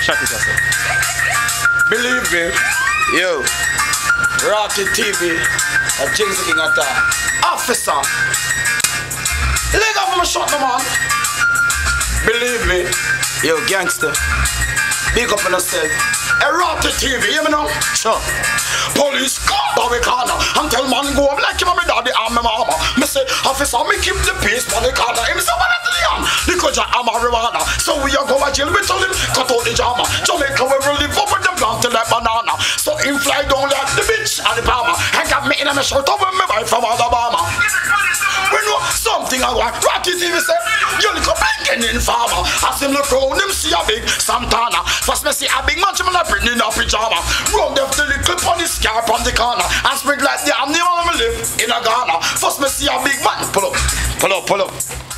Shut it yourself. Believe me, Yo. Rocky TV, a James the King of Town. Officer, leg up my shot, man. Believe me, yo, gangster. Big up on yourself. Erotic TV, you know? Sure. Police come by the corner and tell man go up like him and my daddy and my mama. Me say, officer, me keep the peace by the corner. Him say, what to the arm? Because I am marijuana. So we are going to jail. We got me in a shirt over me wife from Alabama. We know something I want. Rocky TV say, you look a blinking in farmer. As him look round, him see a big Santana. First me see a big man, him like in a pyjama. Round left the little pony scarp on the corner. And spring like the the one me live in a Ghana. First me see a big man. Pull up, pull up, pull up.